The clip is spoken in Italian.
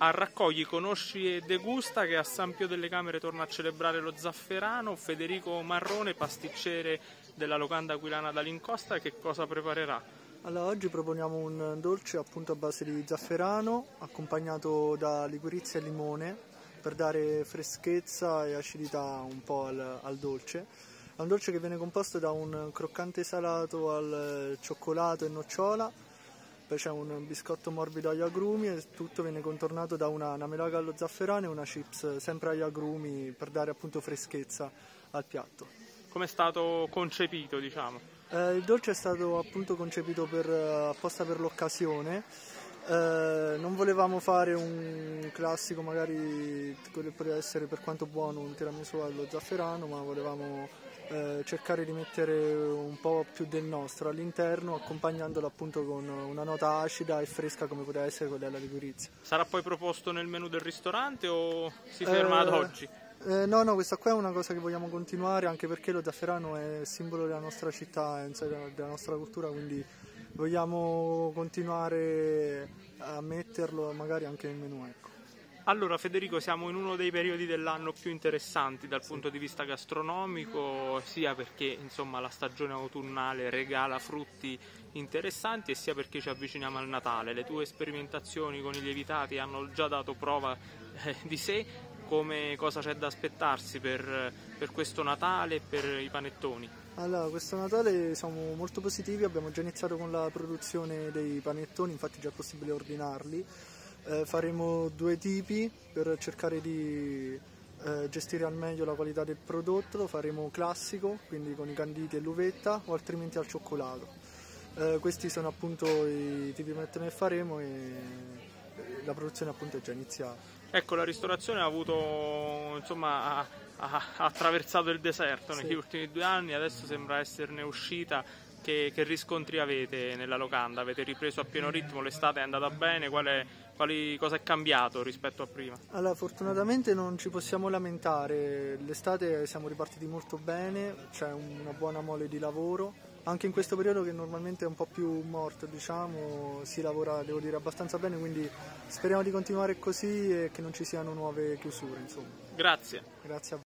A Raccogli conosci e degusta che a San Pio delle Camere torna a celebrare lo zafferano. Federico Marrone, pasticcere della locanda aquilana d'Alincosta, che cosa preparerà? Allora, oggi proponiamo un dolce appunto a base di zafferano accompagnato da liquirizia e limone per dare freschezza e acidità un po' al, al dolce. È un dolce che viene composto da un croccante salato al cioccolato e nocciola poi c'è un biscotto morbido agli agrumi e tutto viene contornato da una, una melaga allo zafferano e una chips sempre agli agrumi per dare appunto freschezza al piatto. Come è stato concepito, diciamo? Eh, il dolce è stato appunto concepito per, apposta per l'occasione. Eh, non volevamo fare un classico, magari quello che poteva essere per quanto buono un tiramisù allo zafferano, ma volevamo eh, cercare di mettere un po' più del nostro all'interno, accompagnandolo appunto con una nota acida e fresca come poteva essere quella della liquirizia. Sarà poi proposto nel menù del ristorante o si ferma ad eh, oggi? Eh, no, no, questa qua è una cosa che vogliamo continuare anche perché lo zafferano è simbolo della nostra città, della nostra cultura, quindi vogliamo continuare a metterlo magari anche nel menù. Ecco. Allora Federico siamo in uno dei periodi dell'anno più interessanti dal punto di vista gastronomico, sia perché insomma, la stagione autunnale regala frutti interessanti e sia perché ci avviciniamo al Natale. Le tue sperimentazioni con i lievitati hanno già dato prova eh, di sé, come cosa c'è da aspettarsi per, per questo Natale e per i panettoni? Allora, questo Natale siamo molto positivi, abbiamo già iniziato con la produzione dei panettoni, infatti già è possibile ordinarli eh, faremo due tipi per cercare di eh, gestire al meglio la qualità del prodotto, lo faremo classico, quindi con i canditi e l'uvetta o altrimenti al cioccolato. Eh, questi sono appunto i tipi di che faremo e la produzione appunto è già iniziata. Ecco, la ristorazione ha avuto, insomma, ha, ha, attraversato il deserto negli sì. ultimi due anni, adesso sembra esserne uscita che, che, riscontri avete nella locanda? Avete ripreso a pieno ritmo? L'estate è andata bene? Quale, quali, cosa è cambiato rispetto a prima? Allora, fortunatamente non ci possiamo lamentare. L'estate siamo ripartiti molto bene, c'è una buona mole di lavoro. Anche in questo periodo che normalmente è un po' più morto, diciamo, si lavora, devo dire, abbastanza bene, quindi speriamo di continuare così e che non ci siano nuove chiusure, insomma. Grazie. Grazie a voi.